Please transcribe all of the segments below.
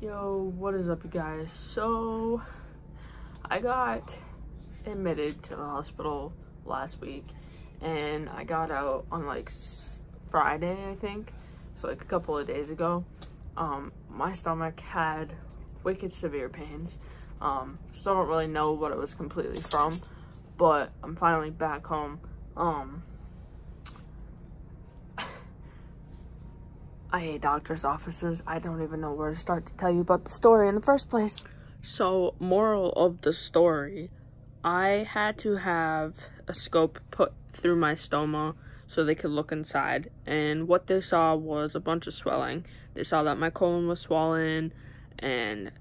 Yo, what is up you guys? So, I got admitted to the hospital last week and I got out on like Friday, I think. So like a couple of days ago. Um, my stomach had wicked severe pains. Um, still don't really know what it was completely from, but I'm finally back home. Um, I hate doctor's offices. I don't even know where to start to tell you about the story in the first place. So, moral of the story, I had to have a scope put through my stoma so they could look inside. And what they saw was a bunch of swelling. They saw that my colon was swollen and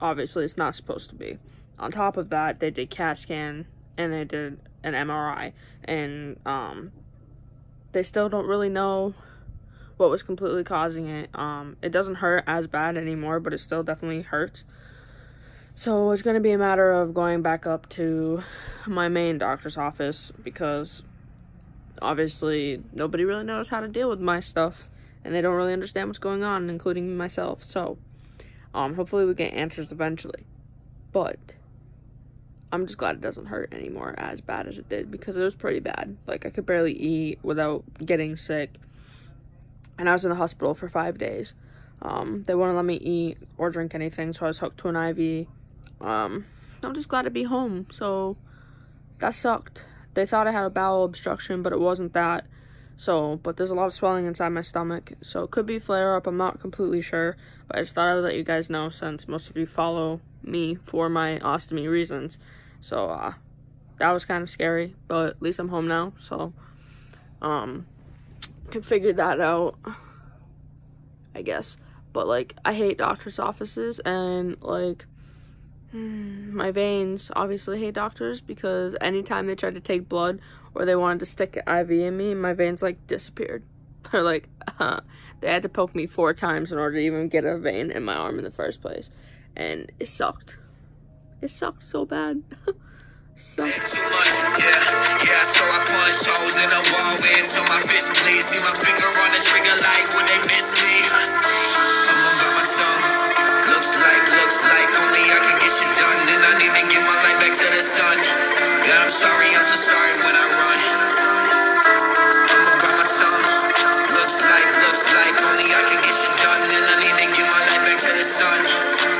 obviously it's not supposed to be. On top of that, they did CAT scan and they did an MRI and um, they still don't really know what was completely causing it. Um, it doesn't hurt as bad anymore, but it still definitely hurts. So it's going to be a matter of going back up to my main doctor's office because obviously nobody really knows how to deal with my stuff and they don't really understand what's going on, including myself. So um, hopefully we get answers eventually. But I'm just glad it doesn't hurt anymore as bad as it did because it was pretty bad. Like I could barely eat without getting sick and I was in the hospital for five days. Um, they wouldn't let me eat or drink anything, so I was hooked to an IV. Um, I'm just glad to be home, so that sucked. They thought I had a bowel obstruction, but it wasn't that. So, but there's a lot of swelling inside my stomach, so it could be flare-up, I'm not completely sure, but I just thought I would let you guys know since most of you follow me for my ostomy reasons. So, uh, that was kind of scary, but at least I'm home now, so, um, can figure that out, I guess. But, like, I hate doctor's offices, and, like, my veins obviously hate doctors because anytime they tried to take blood or they wanted to stick an IV in me, my veins, like, disappeared. They're like, uh, they had to poke me four times in order to even get a vein in my arm in the first place. And it sucked. It sucked so bad. my fist bleed. See my finger on the trigger like, would they miss me? I'm on by my tongue. Looks like, looks like only I can get shit done. And I need to get my life back to the sun. God, I'm sorry, I'm so sorry when I run. I'm on my tongue. Looks like, looks like only I can get shit done. And I need to get my life back to the sun.